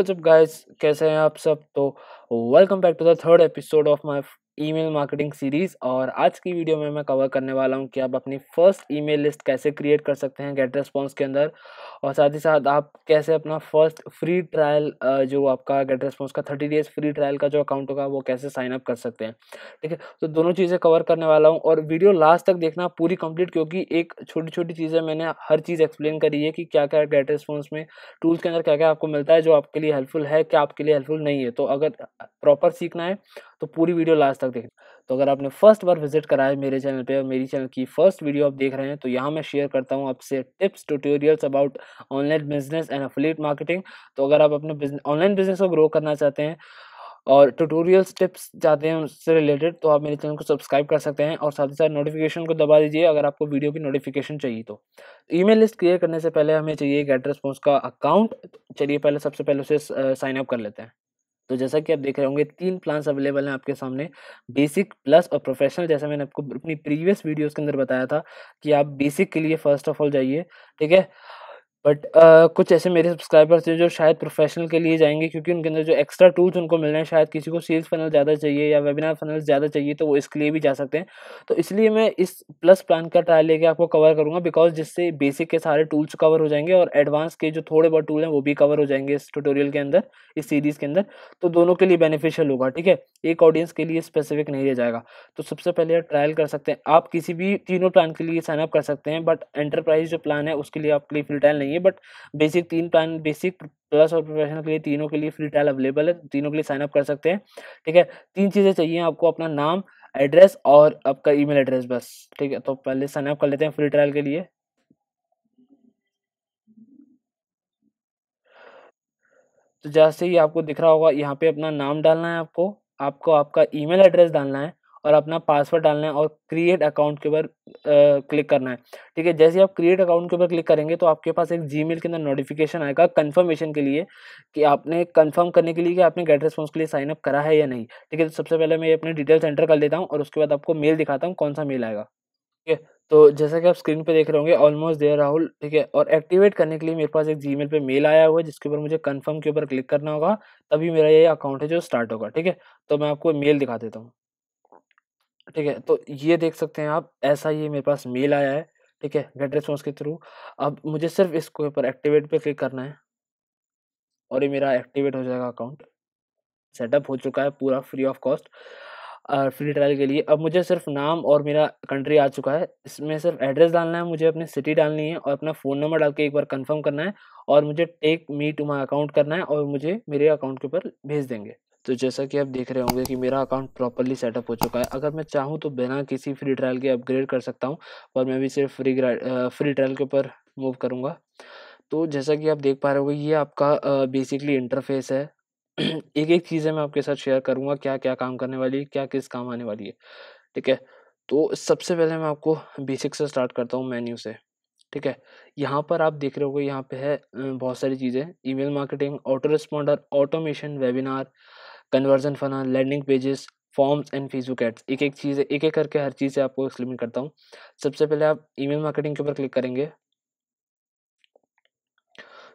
WhatsApp guys कैसे हैं आप सब? तो welcome back to the third episode of my email marketing series और आज की वीडियो में मैं कवर करने वाला हूँ कि आप अपनी फ़र्स्ट ईमेल लिस्ट कैसे क्रिएट कर सकते हैं गेट रेस्पॉन्स के अंदर और साथ ही साथ आप कैसे अपना फ़र्स्ट फ्री ट्रायल जो आपका गेट रेस्पॉन्स का थर्टी डेज़ फ्री ट्रायल का जो अकाउंट होगा वो कैसे साइन अप कर सकते हैं। ठीक है तो दोनों चीज़ें कवर करने वाला हूँ और वीडियो लास्ट तक देखना पूरी कंप्लीट क्योंकि एक छोटी छोटी चीज़ें मैंने हर चीज़ एक्सप्लेन करी है कि क्या क्या गेट रेस्पॉन्स में टूल्स के अंदर क्या क्या आपको मिलता है जो आपके लिए हेल्पफुल है, क्या आपके लिए हेल्पफुल नहीं है। तो अगर प्रॉपर सीखना है तो पूरी वीडियो लास्ट तक देखना तो अगर आपने फ़र्स्ट बार विज़िट करा है मेरे चैनल पे और मेरी चैनल की फ़र्स्ट वीडियो आप देख रहे हैं तो यहाँ मैं शेयर करता हूँ आपसे tips tutorials about online business and affiliate marketing तो अगर आप अपने ऑनलाइन बिज़नेस को ग्रो करना चाहते हैं और ट्यूटोरियल्स टिप्स चाहते हैं उससे रिलेटेड तो आप मेरे चैनल को सब्सक्राइब कर सकते हैं और साथ ही साथ नोटिफिकेशन को दबा दीजिए अगर आपको वीडियो की नोटिफिकेशन चाहिए तो। ईमेल लिस्ट क्रिएट करने से पहले हमें चाहिए गेट रेस्पॉन्स का अकाउंट चलिए पहले, सबसे पहले उसे साइन अप कर लेते हैं। तो जैसा कि आप देख रहे होंगे, तीन प्लान्स अवेलेबल हैं आपके सामने। बेसिक प्लस और प्रोफेशनल जैसा मैंने आपको अपनी प्रीवियस वीडियोस के अंदर बताया था कि आप बेसिक के लिए फ़र्स्ट ऑफ़ ऑल जाइए, ठीक है? बट uh, कुछ ऐसे मेरे सब्सक्राइबर्स हैं जो शायद प्रोफेशनल के लिए जाएँगे क्योंकि उनके अंदर जो एक्स्ट्रा टूल्स उनको मिल रहे हैं शायद किसी को सेल्स फनल ज़्यादा चाहिए या वेबिनार फनल ज़्यादा चाहिए तो वो इसके लिए भी जा सकते हैं। तो इसलिए मैं इस प्लस प्लान का ट्रायल लेके आपको कवर करूँगा बिकॉज़ जिससे बेसिक के सारे टूल्स कवर हो जाएँगे और एडवांस के जो थोड़े बहुत टूल हैं वो भी कवर हो जाएँगे इस ट्यूटोरियल के अंदर इस सीरीज़ के अंदर। तो दोनों के लिए बेनिफिशियल होगा ठीक है? एक ऑडियंस के लिए स्पेसिफिक नहीं रह जाएगा। तो सबसे पहले ट्रायल कर सकते हैं। आप किसी भी तीनों प्लान के लिए साइनअप कर सकते हैं बट एंटरप्राइज जो प्लान है उसके लिए आपके लिए फ्री ट्रायल नहीं है बट बेसिक तीन प्लान बेसिक प्लस और प्रोफेशनल के लिए तीनों के लिए फ्री ट्रायल अवेलेबल है, तीनों के लिए साइन अप कर सकते हैं, ठीक है? तीन चीज़ें चाहिए आपको, अपना नाम एड्रेस और आपका ईमेल एड्रेस बस, ठीक है? तो पहले साइन अप कर लेते हैं फ्री ट्रायल के लिए। तो जैसे ही आपको दिख रहा होगा, यहाँ पे अपना नाम डालना है आपको आपको आपका ईमेल एड्रेस डालना है और अपना पासवर्ड डालना है और क्रिएट अकाउंट के ऊपर क्लिक करना है। ठीक है, जैसे आप क्रिएट अकाउंट के ऊपर क्लिक करेंगे तो आपके पास एक जीमेल के अंदर नोटिफिकेशन आएगा कन्फर्मेशन के लिए कि आपने कन्फर्म करने के लिए कि आपने गेट रिस्पॉन्स के लिए साइन अप करा है या नहीं। ठीक है तो सबसे पहले मैं अपने डिटेल्स एंटर कर लेता हूँ और उसके बाद आपको मेल दिखाता हूँ कौन सा मेल आएगा। ठीक है तो जैसा कि आप स्क्रीन पे देख रहे होंगे ऑलमोस्ट देयर राहुल। ठीक है, और एक्टिवेट करने के लिए मेरे पास एक जीमेल पे मेल आया हुआ है, जिसके ऊपर मुझे कंफर्म के ऊपर क्लिक करना होगा, तभी मेरा ये अकाउंट है जो स्टार्ट होगा। ठीक है तो मैं आपको मेल दिखा देता हूँ। ठीक है तो ये देख सकते हैं आप, ऐसा ये मेरे पास मेल आया है, ठीक है, गेट रिस्पॉन्स के थ्रू। अब मुझे सिर्फ़ इसको ऊपर एक्टिवेट पे क्लिक करना है। और ये मेरा एक्टिवेट हो जाएगा अकाउंट। सेटअप हो चुका है पूरा, free of cost free trial के लिए। अब मुझे सिर्फ़ नाम और मेरा कंट्री आ चुका है। इसमें सिर्फ़ एड्रेस डालना है, मुझे अपनी सिटी डालनी है और अपना फ़ोन नंबर डाल के एक बार कंफर्म करना है और मुझे take me to my account करना है और मुझे मेरे अकाउंट के ऊपर भेज देंगे। तो जैसा कि आप देख रहे होंगे कि मेरा अकाउंट प्रॉपरली सेटअप हो चुका है। अगर मैं चाहूँ तो बिना किसी फ्री ट्रायल के अपग्रेड कर सकता हूँ और मैं भी सिर्फ़ फ्री फ्री ट्रायल के ऊपर मूव करूँगा। तो जैसा कि आप देख पा रहे हो ये आपका बेसिकली इंटरफेस है। एक एक चीज़ें मैं आपके साथ शेयर करूँगा क्या क्या काम करने वाली है क्या किस काम आने वाली है, ठीक है? तो सबसे पहले मैं आपको बेसिक से स्टार्ट करता हूँ मेन्यू से, ठीक है? यहाँ पर आप देख रहे होगे, यहाँ पे है बहुत सारी चीज़ें। Email marketing autoresponder automation webinar conversion funnel landing pages forms and Facebook ads एक एक चीज़, एक एक करके हर चीज़ से आपको एक्सप्लेन करता हूँ। सबसे पहले आप ईमेल मार्केटिंग के ऊपर क्लिक करेंगे।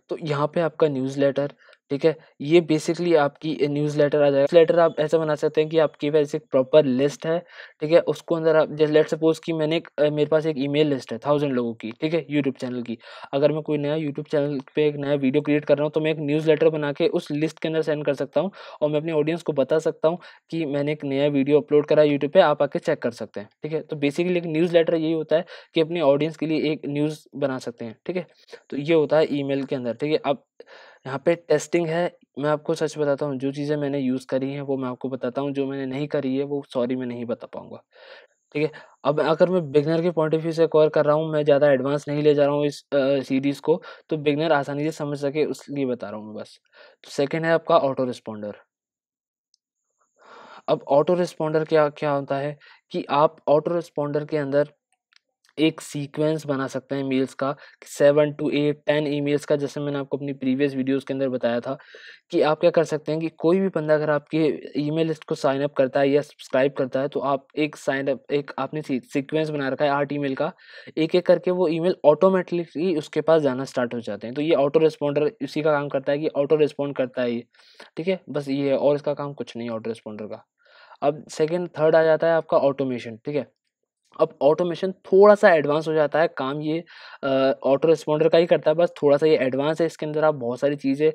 तो यहाँ पे आपका न्यूज़ लेटर ठीक है? ये बेसिकली आपकी न्यूज़ लेटर आ जाएगा। लेटर आप ऐसा बना सकते हैं कि आपकी पास एक प्रॉपर लिस्ट है, ठीक है? उसको अंदर आप, जैसे लेट सपोज़ कि मैंने एक मेरे पास एक ईमेल लिस्ट है थाउज़ेंड लोगों की, ठीक है? यूट्यूब चैनल की। अगर मैं कोई नया यूट्यूब चैनल पे एक नया वीडियो क्रिएट कर रहा हूँ तो मैं एक न्यूज़ लेटर बना के उस लिस्ट के अंदर सेंड कर सकता हूँ और मैं अपने ऑडियंस को बता सकता हूँ कि मैंने एक नया वीडियो अपलोड करा यूट्यूब पर आप आके चेक कर सकते हैं, ठीक है? तो बेसिकली एक न्यूज़ लेटर यही होता है कि अपने ऑडियंस के लिए एक न्यूज़ बना सकते हैं, ठीक है? तो ये होता है ई के अंदर, ठीक है? अब यहाँ पे टेस्टिंग है। मैं आपको सच बताता हूँ, जो चीज़ें मैंने यूज़ करी हैं, वो मैं आपको बताता हूँ, जो मैंने नहीं करी है, वो सॉरी मैं नहीं बता पाऊँगा। ठीक है? अब अगर मैं बिगनर के पॉइंट ऑफ़ व्यू से कवर कर रहा हूँ, मैं ज़्यादा एडवांस नहीं ले जा रहा हूँ इस सीरीज़ को तो बिगनर आसानी से समझ सके, उसलिए बता रहा हूँ मैं बस। तो सेकेंड है आपका ऑटो रिस्पॉन्डर अब ऑटो रिस्पॉन्डर क्या क्या होता है कि आप ऑटो रिस्पॉन्डर के अंदर एक सीक्वेंस बना सकते हैं मेल्स का seven to eight ten emails का, जैसे मैंने आपको अपनी प्रीवियस वीडियोस के अंदर बताया था, कि आप क्या कर सकते हैं कि कोई भी बंदा अगर आपके ईमेल लिस्ट को साइन अप करता है या सब्सक्राइब करता है तो आप एक साइन अप एक आपने सीक्वेंस बना रखा है आठ ईमेल का एक एक करके वो ईमेल ऑटोमेटिकली उसके पास जाना स्टार्ट हो जाते हैं। तो ये ऑटो रिस्पॉन्डर इसी का काम करता है कि ऑटो रिस्पॉन्ड करता है ये, ठीक है? बस ये है और इसका काम कुछ नहीं ऑटो रिस्पॉन्डर का। अब सेकेंड थर्ड आ जाता है आपका ऑटोमेशन ठीक है? अब ऑटोमेशन थोड़ा सा एडवांस हो जाता है काम ये ऑटो रिस्पॉन्डर का ही करता है बस थोड़ा सा ये एडवांस है इसके अंदर आप बहुत सारी चीज़ें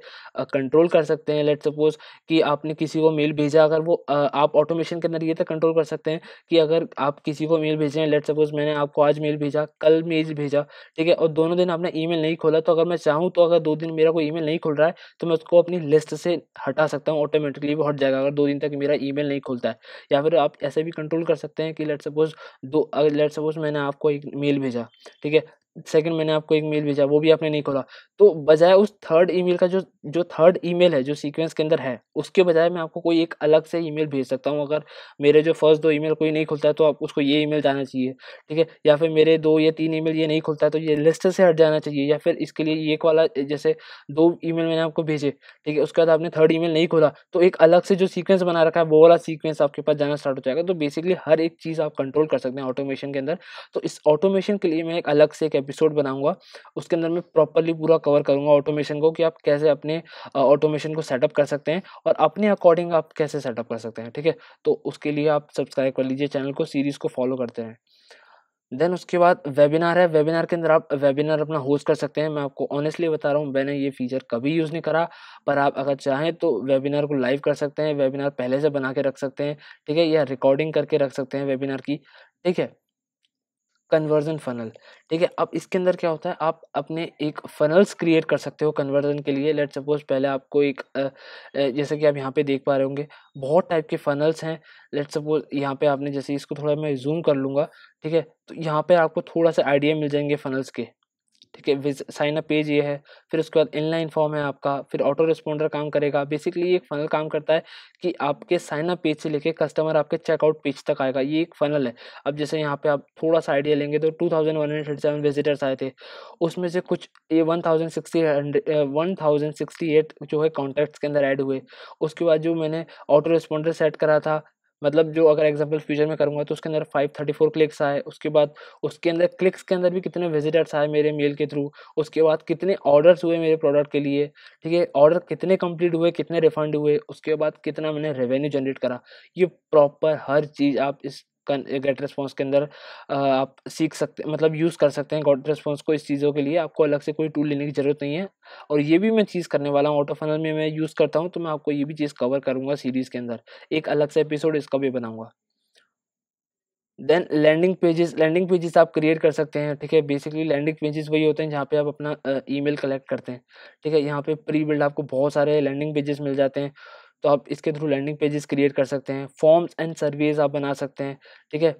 कंट्रोल कर सकते हैं। लेट सपोज़ कि आपने किसी को मेल भेजा अगर वो आ, आप ऑटोमेशन के अंदर ये तक कंट्रोल कर सकते हैं कि अगर आप किसी को मेल भेजें लेट सपोज़ मैंने आपको आज मेल भेजा कल मेल भेजा ठीक है? और दोनों दिन आपने ई नहीं खोला तो अगर मैं चाहूँ तो अगर दो दिन मेरा कोई ई नहीं खुल रहा है तो मैं उसको अपनी लिस्ट से हटा सकता हूँ ऑटोमेटिकली वो हट जाएगा अगर दो दिन तक मेरा ई नहीं खुलता है। या फिर आप ऐसे भी कंट्रोल कर सकते हैं कि लेट सपोज़ दो अगर लेट सपोज़ मैंने आपको एक मेल भेजा ठीक है? सेकंड मैंने आपको एक मेल भेजा, वो भी आपने नहीं खोला। तो बजाय उस थर्ड ईमेल का जो जो थर्ड ईमेल है, जो सीक्वेंस के अंदर है, उसके बजाय मैं आपको कोई एक अलग से ईमेल भेज सकता हूँ। अगर मेरे जो फ़र्स्ट दो ईमेल कोई नहीं खुलता है तो आप उसको ये ईमेल जाना चाहिए, ठीक है? या फिर मेरे दो या तीन ईमेल ये नहीं खुलता है तो ये लिस्ट से हट जाना चाहिए, या फिर इसके लिए एक वाला, जैसे दो ई मैंने आपको भेजे, ठीक है? उसके बाद आपने थर्ड ई नहीं खोला तो एक अलग से जो सीक्वेंस बना रखा है, वो वाला सीक्वेंस आपके पास जाना स्टार्ट हो जाएगा। तो बेसिकली हर एक चीज़ आप कंट्रोल कर सकते हैं ऑटोमेशन के अंदर। तो इस ऑटोमेशन के लिए मैं एक अलग से एक एपिसोड बनाऊँगा, उसके अंदर मैं प्रॉपरली पूरा कवर करूँगा ऑटोमेशन को कि आप कैसे अपने ऑटोमेशन को सेटअप कर सकते हैं और अपने अकॉर्डिंग आप कैसे सेटअप कर सकते हैं, ठीक है? तो उसके लिए आप सब्सक्राइब कर लीजिए चैनल को सीरीज़ को फॉलो करते हैं। देन उसके बाद वेबिनार है वेबिनार के अंदर आप वेबिनार अपना होस्ट कर सकते हैं, मैं आपको ऑनेस्टली बता रहा हूँ, मैंने ये फीचर कभी यूज़ नहीं करा, पर आप अगर चाहें तो वेबिनार को लाइव कर सकते हैं वेबिनार पहले से बना के रख सकते हैं, ठीक है? या रिकॉर्डिंग करके रख सकते हैं वेबिनार की, ठीक है? कन्वर्जन फनल ठीक है, अब इसके अंदर क्या होता है, आप अपने एक फनल्स क्रिएट कर सकते हो कन्वर्जन के लिए। लेट सपोज़ पहले आपको एक जैसे कि आप यहाँ पे देख पा रहे होंगे, बहुत टाइप के फनल्स हैं। लेट सपोज़ यहाँ पे आपने, जैसे इसको थोड़ा मैं जूम कर लूँगा, ठीक है? तो यहाँ पे आपको थोड़ा सा आइडिया मिल जाएँगे फनल्स के। ठीक है साइन अप पेज ये है, फिर उसके बाद इनलाइन फॉर्म है आपका, फिर ऑटो रिस्पॉन्डर काम करेगा। बेसिकली ये एक फनल काम करता है कि आपके साइन अप पेज से लेके कस्टमर आपके चेकआउट पेज तक आएगा। ये एक फनल है। अब जैसे यहाँ पे आप थोड़ा सा आइडिया लेंगे तो two thousand one hundred seven visitors आए थे। उसमें से कुछ ये one thousand one thousand sixty eight जो है कॉन्टैक्ट्स के अंदर ऐड हुए। उसके बाद जो मैंने ऑटो रिस्पॉन्डर सेट करा था मतलब जो अगर एग्ज़ाम्पल फ्यूचर में करूँगा तो उसके अंदर फाइव थर्टी फोर क्लिक्स आए, उसके बाद उसके अंदर क्लिक्स के अंदर भी कितने विजिटर्स आए मेरे मेल के थ्रू उसके बाद कितने ऑर्डर्स हुए मेरे प्रोडक्ट के लिए, ठीक है? ऑर्डर कितने कंप्लीट हुए, कितने रिफंड हुए, उसके बाद कितना मैंने रेवेन्यू जनरेट करा। ये प्रॉपर हर चीज़ आप इस गेट रिस्पॉन्स के अंदर आप सीख सकते मतलब यूज़ कर सकते हैं गेट रिस्पॉन्स को इस चीज़ों के लिए। आपको अलग से कोई टूल लेने की ज़रूरत नहीं है। और ये भी मैं चीज़ करने वाला हूँ ऑटो फनल में मैं यूज़ करता हूँ तो मैं आपको ये भी चीज़ कवर करूँगा सीरीज़ के अंदर। एक अलग से एपिसोड इसका भी बनाऊँगा। Then landing pages landing pages आप क्रिएट कर सकते हैं, ठीक है? बेसिकली लैंडिंग पेजेस वही होते हैं जहाँ पे आप अपना ईमेल कलेक्ट करते हैं, ठीक है? यहाँ पे प्री बिल्ड आपको बहुत सारे लैंडिंग पेजेस मिल जाते हैं। तो आप इसके थ्रू लैंडिंग पेजेस क्रिएट कर सकते हैं। फॉर्म्स एंड सर्वेज आप बना सकते हैं, ठीक है?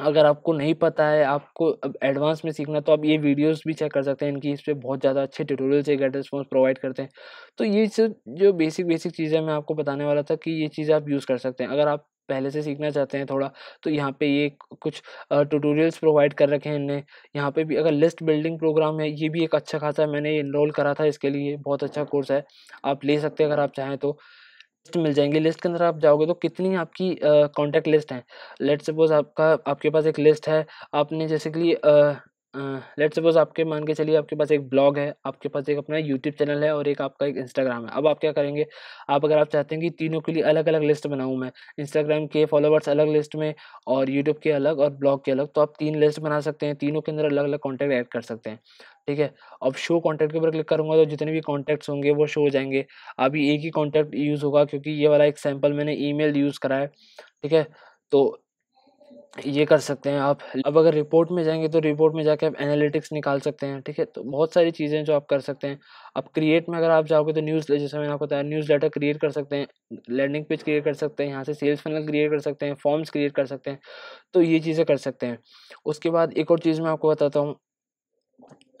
अगर आपको नहीं पता है, आपको अब एडवांस में सीखना तो आप ये वीडियोस भी चेक कर सकते हैं, इनकी इस पर बहुत ज़्यादा अच्छे ट्यूटोरियल्स एक गेट रिस्पॉन्स प्रोवाइड करते हैं। तो ये सब जो बेसिक बेसिक चीज़ें मैं आपको बताने वाला था कि ये चीज़ें आप यूज़ कर सकते हैं। अगर आप पहले से सीखना चाहते हैं थोड़ा तो यहाँ पे ये कुछ ट्यूटोरियल्स प्रोवाइड कर रखे हैं इनने। यहाँ पे भी अगर लिस्ट बिल्डिंग प्रोग्राम है, ये भी एक अच्छा खासा मैंने इनरोल करा था, इसके लिए बहुत अच्छा कोर्स है। आप ले सकते हैं अगर आप चाहें तो। लिस्ट मिल जाएँगे। लिस्ट के अंदर आप जाओगे तो कितनी आपकी कॉन्टैक्ट लिस्ट हैं। लेट सपोज़ आपका, आपके पास एक लिस्ट है। आपने जैसे कि लेट सपोज़ आपके, मान के चलिए आपके पास एक ब्लॉग है, आपके पास एक अपना यूट्यूब चैनल है और एक आपका एक इंस्टाग्राम है। अब आप क्या करेंगे? आप अगर आप चाहते हैं कि तीनों के लिए अलग अलग लिस्ट बनाऊँ मैं इंस्टाग्राम के फॉलोवर्स अलग लिस्ट में और यूट्यूब के अलग और ब्लॉग के अलग तो आप तीन लिस्ट बना सकते हैं, तीनों के अंदर अलग अलग कॉन्टैक्ट ऐड कर सकते हैं, ठीक है? अब शो कॉन्टैक्ट के ऊपर क्लिक करूँगा तो जितने भी कॉन्टैक्ट्स होंगे वो शो हो जाएँगे। अभी एक ही कॉन्टैक्ट यूज़ होगा क्योंकि ये वाला एक सैंपल मैंने ईमेल यूज़ करा है, ठीक है? तो ये कर सकते हैं आप। अब अगर रिपोर्ट में जाएँगे तो रिपोर्ट में जाके आप एनालिटिक्स निकाल सकते हैं, ठीक है? तो बहुत सारी चीज़ें जो आप कर सकते हैं। अब क्रिएट में अगर आप जाओगे तो न्यूज़ जैसे मैंने आपको बताया न्यूज़ लेटर क्रिएट कर सकते हैं लैंडिंग पेज क्रिएट कर सकते हैं, यहाँ से सेल्स फनल क्रिएट कर सकते हैं फॉर्म्स क्रिएट कर सकते हैं तो ये चीज़ें कर सकते हैं। उसके बाद एक और चीज़ मैं आपको बताता हूँ।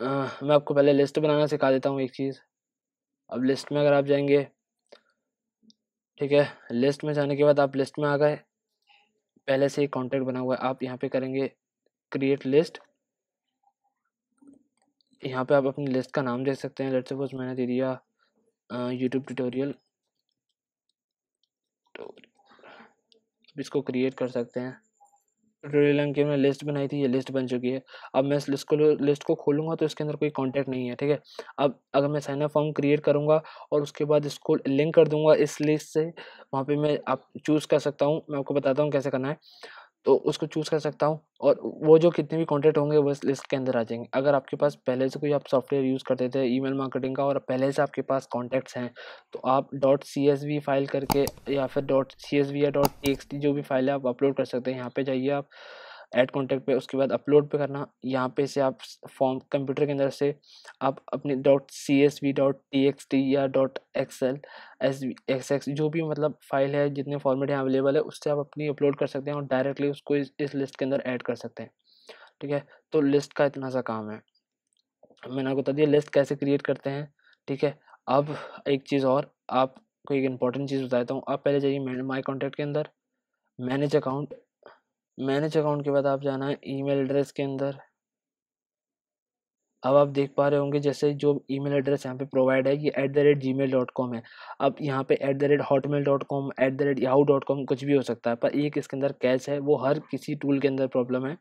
मैं आपको पहले लिस्ट बनाना सिखा देता हूँ एक चीज़। अब लिस्ट में अगर आप जाएँगे, ठीक है? लिस्ट में जाने के बाद आप लिस्ट में आ गए। पहले से ही कॉन्टैक्ट बना हुआ है, आप यहाँ पे करेंगे क्रिएट लिस्ट यहाँ पे आप अपनी लिस्ट का नाम देख सकते हैं लेट सपोज़ मैंने दे दिया यूट्यूब ट्यूटोरियल तो इसको क्रिएट कर सकते हैं। ट्यूटोरियल की मैंने लिस्ट बनाई थी, ये लिस्ट बन चुकी है। अब मैं इस लिस्ट को लिस्ट को खोलूँगा तो इसके अंदर कोई कॉन्टैक्ट नहीं है, ठीक है? अब अगर मैं साइनअप फॉर्म क्रिएट करूँगा और उसके बाद इसको लिंक कर दूँगा इस लिस्ट से, वहाँ पर मैं आप चूज़ कर सकता हूँ, मैं आपको बताता हूँ कैसे करना है। तो उसको चूज़ कर सकता हूँ और वो जो कितने भी कॉन्टैक्ट होंगे वो इस लिस्ट के अंदर आ जाएँगे। अगर आपके पास पहले से कोई आप सॉफ्टवेयर यूज़ करते थे ईमेल मार्केटिंग का और पहले से आपके पास कॉन्टैक्ट्स हैं तो आप. Dot C S V file करके या फिर. डॉट सी एस वी या. डॉट टी एक्स टी जो भी फ़ाइल है आप अपलोड कर सकते हैं, यहाँ पर जाइए आप। ऐड कॉन्टैक्ट पे उसके बाद अपलोड पे करना। यहाँ पे से आप फॉर्म कंप्यूटर के अंदर से आप अपने dot C S V dot T X T या dot X L S X X जो भी मतलब फ़ाइल है जितने फॉर्मेट यहाँ अवेलेबल है उससे आप अपनी अपलोड कर सकते हैं और डायरेक्टली उसको इस, इस लिस्ट के अंदर ऐड कर सकते हैं। ठीक है? तो लिस्ट का इतना सा काम है। मैंने आपको बता दिया लिस्ट कैसे क्रिएट करते हैं। ठीक है? अब एक चीज़ और आपको एक इंपॉर्टेंट चीज़ बताता हूँ। आप पहले जाइए माई कॉन्टैक्ट के अंदर मैनेज अकाउंट मैनेज अकाउंट के बाद आप जाना है ईमेल एड्रेस के अंदर। अब आप देख पा रहे होंगे जैसे जो ईमेल एड्रेस यहाँ पे प्रोवाइड है, ये at the rate Gmail dot com है। अब यहाँ पे at the rate Hotmail dot com at the rate Yahoo dot com कुछ भी हो सकता है, पर एक इसके अंदर कैच है, वो हर किसी टूल के अंदर प्रॉब्लम है,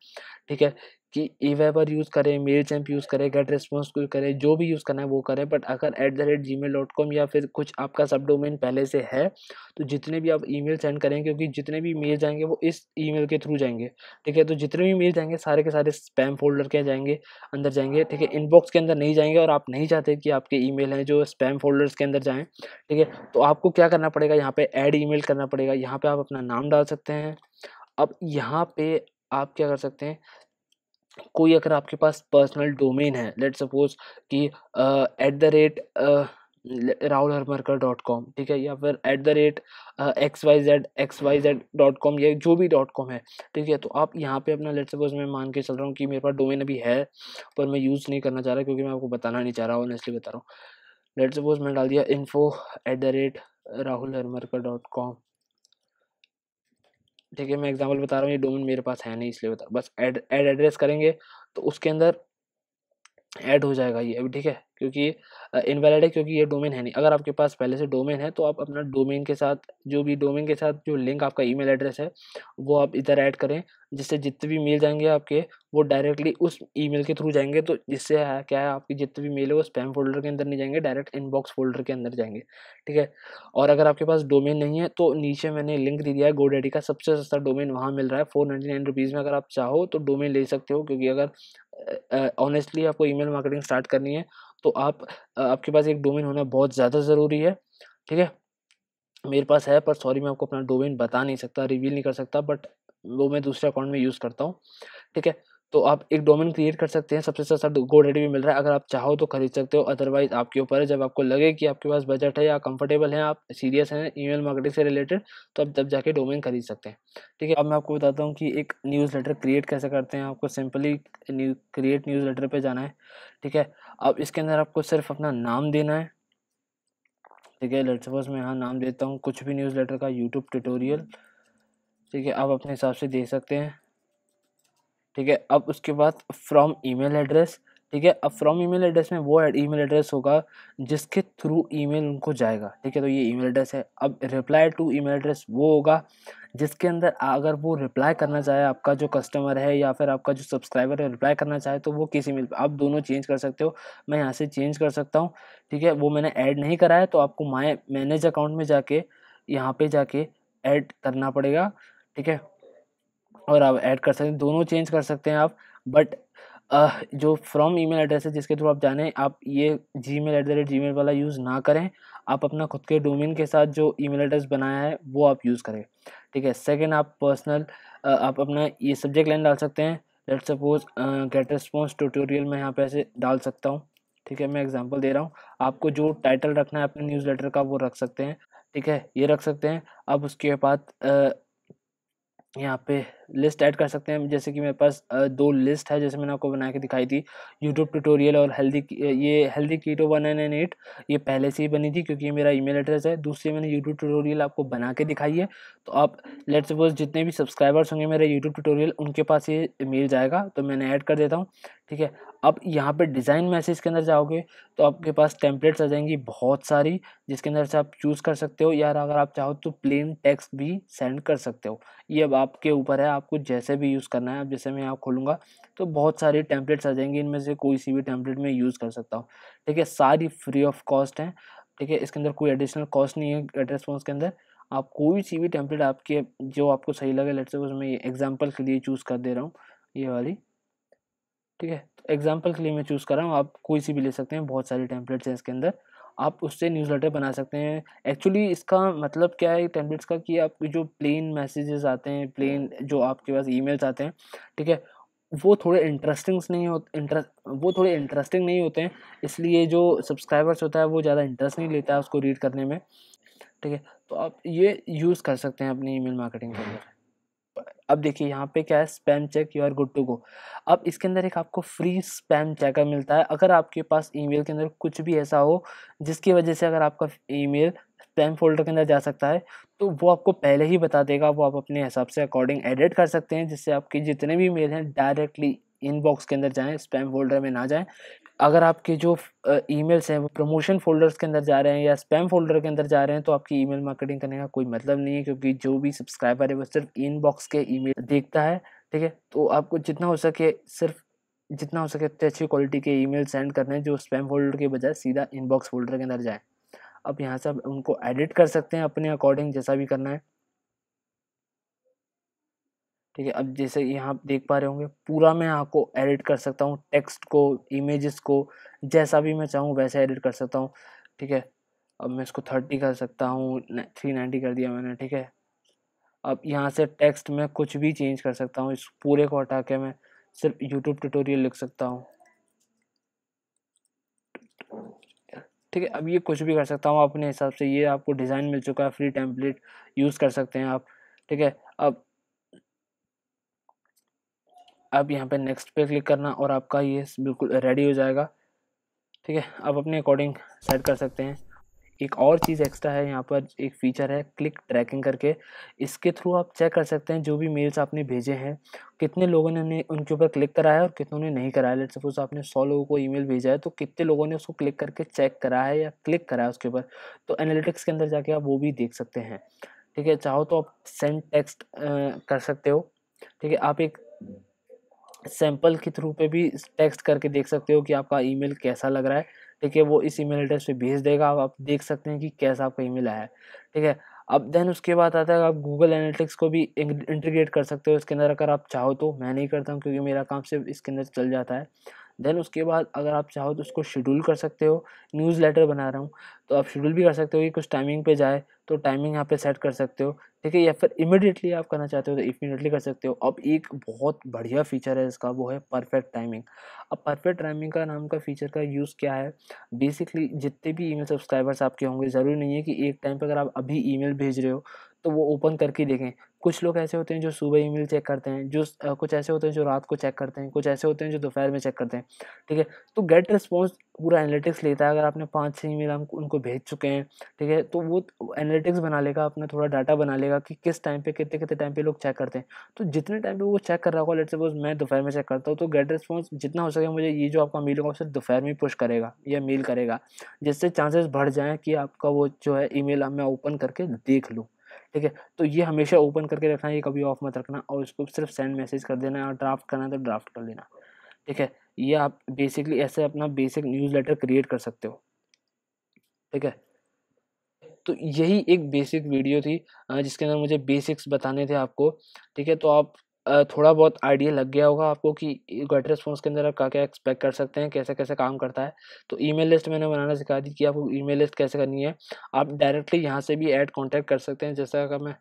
ठीक है? कि ई वेबर यूज़ करें मेल चैम्प यूज़ करें गेट रिस्पॉन्स करें, जो भी यूज़ करना है वो करें बट अगर at the rate Gmail dot com या फिर कुछ आपका सब डोमेन पहले से है तो जितने भी आप ईमेल सेंड करें क्योंकि जितने भी मेल जाएँगे वो इस ईमेल के थ्रू जाएँगे, ठीक है? तो जितने भी मेल जाएँगे, सारे के सारे स्पैम फोल्डर के जाएँगे, अंदर जाएँगे, ठीक है? इनबॉक्स के अंदर नहीं जाएँगे और आप नहीं चाहते कि आपके ई मेल हैं जो स्पैम फोल्डर्स के अंदर जाएँ, ठीक है? तो आपको क्या करना पड़ेगा? यहाँ पर एड ई मेल करना पड़ेगा, यहाँ पर आप अपना नाम डाल सकते हैं। अब यहाँ पे आप क्या कर सकते हैं? कोई अगर आपके पास पर्सनल डोमेन है लेट सपोज़ कि at the rate Rahul Harmarkar dot com, ठीक है? या फिर at the rate X Y Z X Y Z dot com या जो भी डॉट कॉम है, ठीक है? तो आप यहाँ पे अपना लेट सपोज़ मैं मान के चल रहा हूँ कि मेरे पास डोमेन अभी है, पर मैं यूज़ नहीं करना चाह रहा क्योंकि मैं आपको बताना नहीं चाह रहा इसलिए बता रहा हूँ। लेट सपोज़ मैंने डाल दिया info at the rate Rahul Harmarkar dot com. ठीक है मैं एग्जांपल बता रहा हूँ, ये डोमेन मेरे पास है नहीं, इसलिए बता, बस एड एड एड्रेस करेंगे तो उसके अंदर ऐड हो जाएगा ये, अभी ठीक है? क्योंकि इनवैलिड है क्योंकि ये डोमेन है नहीं। अगर आपके पास पहले से डोमेन है तो आप अपना डोमेन के साथ, जो भी डोमेन के साथ जो लिंक आपका ईमेल एड्रेस है, वो आप इधर ऐड करें, जिससे जितने भी मेल जाएँगे आपके, वो डायरेक्टली उस ईमेल के थ्रू जाएँगे। तो जिससे है, क्या है, आपकी जितने भी मेल है, वो स्पैम फोल्डर के अंदर नहीं जाएँगे डायरेक्ट इनबॉक्स फोल्डर के अंदर जाएँगे। ठीक है? और अगर आपके पास डोमेन नहीं है तो नीचे मैंने लिंक दे दिया है गोडेडी का। सबसे सस्ता डोमेन वहाँ मिल रहा है फोर नाइन्टी नाइन रुपीज़ में अगर आप चाहो तो डोमेन ले सकते हो। क्योंकि अगर ऑनेस्टली आपको ईमेल मार्केटिंग स्टार्ट करनी है तो आप आपके पास एक डोमेन होना बहुत ज़्यादा ज़रूरी है, ठीक है? मेरे पास है, पर सॉरी मैं आपको अपना डोमेन बता नहीं सकता, रिवील नहीं कर सकता, बट वो मैं दूसरे अकाउंट में यूज़ करता हूँ, ठीक है? तो आप एक डोमेन क्रिएट कर सकते हैं। सबसे सस्ता गो रेडी भी मिल रहा है। अगर आप चाहो तो खरीद सकते हो। अदरवाइज़ आपके ऊपर है। जब आपको लगे कि आपके पास बजट है या कंफर्टेबल है, आप सीरियस हैं, ईमेल मार्केटिंग से रिलेटेड तो आप तब जाके डोमेन खरीद सकते हैं। ठीक है, अब मैं आपको बताता हूँ कि एक न्यूज़ लेटर क्रिएट कैसे करते हैं। आपको simply new, create newsletter पर जाना है। ठीक है, अब इसके अंदर आपको सिर्फ़ अपना नाम देना है। ठीक है लेट सपोज़ मैं यहाँ नाम देता हूँ। कुछ भी न्यूज़ लेटर का यूट्यूब ट्यूटोरियल। ठीक है, आप अपने हिसाब से दे सकते हैं। ठीक है? अब उसके बाद फ्रॉम ईमेल एड्रेस ठीक है? अब फ्रॉम ईमेल एड्रेस में वो ईमेल एड्रेस होगा जिसके थ्रू ईमेल उनको जाएगा। ठीक है? तो ये ईमेल एड्रेस है। अब रिप्लाई टू ईमेल एड्रेस वो होगा जिसके अंदर अगर वो रिप्लाई करना चाहे, आपका जो कस्टमर है या फिर आपका जो सब्सक्राइबर है रिप्लाई करना चाहे तो वो किस ईमेल आप दोनों चेंज कर सकते हो। मैं यहाँ से चेंज कर सकता हूँ। ठीक है? वो मैंने ऐड नहीं करा है तो आपको माई मैनेज अकाउंट में जाके, यहाँ पे जाके ऐड करना पड़ेगा। ठीक है? और आप ऐड कर सकते हैं। दोनों चेंज कर सकते हैं आप बट uh, जो फ्रॉम ईमेल एड्रेस है जिसके थ्रू आप जाने आप ये Gmail at the rate Gmail वाला यूज़ ना करें। आप अपना खुद के डोमेन के साथ जो ईमेल एड्रेस बनाया है वो आप यूज़ करें। ठीक है? सेकेंड आप पर्सनल uh, आप अपना ये सब्जेक्ट लाइन डाल सकते हैं। Let suppose GetResponse tutorial में यहाँ पे ऐसे डाल सकता हूँ। ठीक है? मैं एग्जांपल दे रहा हूँ। आपको जो टाइटल रखना है अपने न्यूज़ लेटर का वो रख सकते हैं। ठीक है? ये रख सकते हैं। अब उसके बाद uh, यहाँ पे लिस्ट ऐड कर सकते हैं। जैसे कि मेरे पास दो लिस्ट है, जैसे मैंने आपको बना के दिखाई थी। यूट्यूब ट्यूटोरियल और हेल्दी ये healthy keto one N nine eight ये पहले से ही बनी थी क्योंकि ये मेरा ईमेल एड्रेस है। दूसरी मैंने यूट्यूब ट्यूटोरियल आपको बना के दिखाई है। तो आप लेट सपोज़ जितने भी सब्सक्राइबर्स होंगे मेरे यूट्यूब ट्यूटोरियल उनके पास ये मिल जाएगा तो मैंने ऐड कर देता हूँ। ठीक है? अब यहाँ पे डिज़ाइन मैसेज के अंदर जाओगे तो आपके पास टेम्पलेट्स आ जाएँगी बहुत सारी, जिसके अंदर से आप चूज़ कर सकते हो यार अगर आप चाहो तो प्लेन टेक्स्ट भी सेंड कर सकते हो। ये अब आपके ऊपर है आपको जैसे भी यूज़ करना है अब जैसे मैं यहाँ खोलूँगा तो बहुत सारे टेम्पलेट्स आ जाएँगे, इनमें से कोई सी भी टेम्पलेट में यूज़ कर सकता हूँ। ठीक है, सारी फ्री ऑफ़ कॉस्ट हैं। ठीक है, इसके अंदर कोई एडिशनल कॉस्ट नहीं है रिस्पॉन्स के अंदर। आप कोई सी भी टेम्पलेट आपके, जो आपको सही लगे लेट से मैं एग्ज़ाम्पल के लिए चूज़ कर दे रहा हूँ, ये वाली। ठीक है तो एग्ज़ाम्पल के लिए मैं चूज़ कर रहा हूँ, आप कोई सी भी ले सकते हैं, बहुत सारी टेम्पलेट्स हैं इसके अंदर। आप उससे न्यूज़लेटर बना सकते हैं। एक्चुअली इसका मतलब क्या है टेम्पलेट्स का कि आप जो प्लेन मैसेजेस आते हैं प्लेन जो आपके पास ईमेल्स आते हैं, ठीक है, वो थोड़े इंटरेस्टिंग्स नहीं होते इंटरेस्ट वो थोड़े इंटरेस्टिंग नहीं होते हैं, इसलिए जो सब्सक्राइबर्स होता है वो ज़्यादा इंटरेस्ट नहीं लेता है उसको रीड करने में, ठीक है। तो आप ये यूज़ कर सकते हैं अपनी ईमेल मार्केटिंग के अंदर। अब देखिए यहाँ पे क्या है spam check you are good to go अब इसके अंदर एक आपको फ्री स्पैम चेकर मिलता है। अगर आपके पास ईमेल के अंदर कुछ भी ऐसा हो, जिसकी वजह से अगर आपका ईमेल स्पैम फोल्डर के अंदर जा सकता है तो वो आपको पहले ही बता देगा। वो आप अपने हिसाब से अकॉर्डिंग एडिट कर सकते हैं, जिससे आपके जितने भी मेल हैं डायरेक्टली इनबॉक्स के अंदर जाएँ स्पैम फोल्डर में ना जाएँ। अगर आपके जो ईमेल्स हैं वो प्रमोशन फ़ोल्डर्स के अंदर जा रहे हैं या स्पैम फ़ोल्डर के अंदर जा रहे हैं तो आपकी ईमेल मार्केटिंग करने का कोई मतलब नहीं है, क्योंकि जो भी सब्सक्राइबर है वो सिर्फ़ इनबॉक्स के ईमेल देखता है, ठीक है? तो आपको जितना हो सके सिर्फ़, जितना हो सके उतने अच्छी क्वालिटी के ईमेल सेंड करने हैं जो स्पैम फोल्डर के बजाय सीधा इनबॉक्स फोल्डर के अंदर जाए। अब यहाँ से आप उनको एडिट कर सकते हैं अपने अकॉर्डिंग जैसा भी करना है। ठीक है, अब जैसे यहाँ आप देख पा रहे होंगे, पूरा मैं आपको एडिट कर सकता हूँ टेक्स्ट को इमेजेस को, जैसा भी मैं चाहूँ वैसे एडिट कर सकता हूँ, ठीक है? अब मैं इसको थर्टी कर सकता हूँ थ्री नाइन्टी कर दिया मैंने, ठीक है? अब यहाँ से टेक्स्ट में कुछ भी चेंज कर सकता हूँ, इस पूरे को हटा के मैं सिर्फ़ यूट्यूब ट्यूटोरियल लिख सकता हूँ। ठीक है, अब ये कुछ भी कर सकता हूँ, अपने हिसाब से ये आपको डिज़ाइन मिल चुका है फ्री टेम्पलेट यूज़ कर सकते हैं आप, ठीक है? अब अब यहाँ पे नेक्स्ट पे क्लिक करना और आपका ये बिल्कुल रेडी हो जाएगा। ठीक है? आप अपने अकॉर्डिंग सेट कर सकते हैं। एक और चीज़ एक्स्ट्रा है, यहाँ पर एक फ़ीचर है क्लिक ट्रैकिंग करके। इसके थ्रू आप चेक कर सकते हैं जो भी मेल्स आपने भेजे हैं, कितने लोगों ने उनके ऊपर क्लिक कराया और कितनों ने नहीं कराया। लेट सपोज़ आपने सौ लोगों को ईमेल भेजा है तो कितने लोगों ने उसको क्लिक करके चेक करा है या क्लिक करा है उसके ऊपर? तो एनालिटिक्स के अंदर जाके आप वो भी देख सकते हैं। ठीक है? चाहो तो आप सेंड टेक्स्ट कर सकते हो। ठीक है? आप एक सैंपल के थ्रू पे भी टेक्स्ट करके देख सकते हो कि आपका ईमेल कैसा लग रहा है। ठीक है, वो इस ईमेल एड्रेस पे भेज देगा अब आप देख सकते हैं कि कैसा आपका ईमेल आया है। ठीक है, अब देन उसके बाद आता है, आप गूगल एनालिटिक्स को भी इंटीग्रेट कर सकते हो। इसके अंदर अगर आप चाहो तो मैं नहीं करता हूँ क्योंकि मेरा काम सिर्फ़ इसके अंदर चल जाता है। देन उसके बाद अगर आप चाहो तो उसको शेड्यूल कर सकते हो। न्यूज़ लेटर बना रहा हूँ। तो आप शेड्यूल भी कर सकते हो कि कुछ टाइमिंग पे जाए तो टाइमिंग यहाँ पे सेट कर सकते हो। ठीक है, या फिर इमिडिएटली आप करना चाहते हो तो इमीडिएटली कर सकते हो। अब एक बहुत बढ़िया फीचर है इसका, वो है परफेक्ट टाइमिंग अब परफेक्ट टाइमिंग का नाम का फीचर का यूज़ क्या है? बेसिकली जितने भी ईमेल सब्सक्राइबर्स आपके होंगे, ज़रूरी नहीं है कि एक टाइम पर अगर आप अभी ईमेल भेज रहे हो तो वो ओपन करके देखें। कुछ लोग ऐसे होते हैं जो सुबह ईमेल चेक करते हैं, जो कुछ ऐसे होते हैं जो रात को चेक करते हैं, कुछ ऐसे होते हैं जो दोपहर में चेक करते हैं, ठीक है? तो गेट रिस्पॉन्स पूरा एनालिटिक्स लेता है, अगर आपने पाँच छः ईमेल हम, उनको भेज चुके हैं, ठीक है? तो वो एनालिटिक्स बना लेगा, अपना थोड़ा डाटा बना लेगा कि किस टाइम पे कितने कितने टाइम पे लोग चेक करते हैं। तो जितने टाइम पे वो चेक कर रहा होगा लेट सपोज़ मैं दोपहर में चेक करता हूँ तो गेट रिस्पॉन्स जितना हो सके मुझे ये जो आपका मेल होगा सिर्फ़ दोपहर में पुश करेगा या मेल करेगा, जिससे चांसेस बढ़ जाएँ कि आपका वो जो है ई मैं ओपन करके देख लूँ। ठीक है? तो ये हमेशा ओपन करके रखना, ये कभी ऑफ़ मत रखना और इसको सिर्फ़ सेंड मैसेज कर देना और ड्राफ्ट करना है तो ड्राफ्ट कर लेना। ठीक है? ये आप बेसिकली ऐसे अपना बेसिक न्यूज़ लेटर क्रिएट कर सकते हो। ठीक है? तो यही एक बेसिक वीडियो थी जिसके अंदर मुझे बेसिक्स बताने थे आपको। ठीक है? तो आप थोड़ा बहुत आइडिया लग गया होगा आपको कि गेट रिस्पॉन्स के अंदर आप क्या क्या एक्सपेक्ट कर सकते हैं कैसे कैसे काम करता है। तो ईमेल लिस्ट मैंने बनाना सिखा दी कि आपको ईमेल लिस्ट कैसे करनी है। आप डायरेक्टली यहाँ से भी ऐड कॉन्टैक्ट कर सकते हैं, जैसा अगर मैं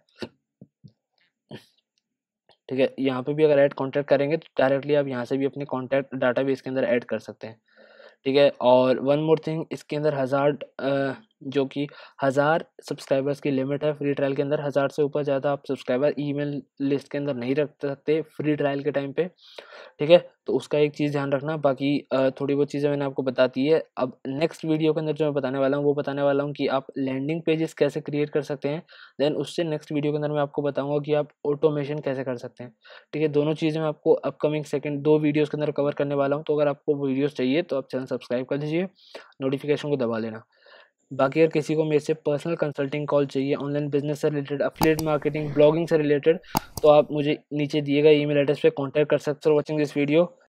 ठीक है, यहाँ पे भी अगर ऐड कॉन्टैक्ट करेंगे तो डायरेक्टली आप यहाँ से भी अपने कॉन्टैक्ट डाटा इसके अंदर ऐड कर सकते हैं। ठीक है, और वन मोर थिंग, इसके अंदर हज़ार जो कि हज़ार सब्सक्राइबर्स की लिमिट है फ्री ट्रायल के अंदर हज़ार से ऊपर ज़्यादा आप सब्सक्राइबर ईमेल लिस्ट के अंदर नहीं रख सकते फ्री ट्रायल के टाइम पे, ठीक है? तो उसका एक चीज़ ध्यान रखना, बाकी थोड़ी बहुत चीज़ें मैंने आपको बता दी है। अब नेक्स्ट वीडियो के अंदर जो मैं बताने वाला हूँ, वो बताने वाला हूँ कि आप लैंडिंग पेजेस कैसे क्रिएट कर सकते हैं देन उससे नेक्स्ट वीडियो के अंदर मैं आपको बताऊँगा कि आप ऑटोमेशन कैसे कर सकते हैं, ठीक है? दोनों चीज़ें मैं आपको अपकमिंग सेकेंड दो वीडियोज़ के अंदर कवर करने वाला हूँ तो अगर आपको वीडियोज़ चाहिए तो आप चैनल सब्सक्राइब कर दीजिए नोटिफिकेशन को दबा लेना। बाकी अगर किसी को मेरे से पर्सनल कंसल्टिंग कॉल चाहिए ऑनलाइन बिज़नेस से रिलेटेड अफिलेट मार्केटिंग ब्लॉगिंग से रिलेटेड तो आप मुझे नीचे दिए गए ईमेल एड्रेस पे कांटेक्ट कर सकते हो वॉचिंग दिस वीडियो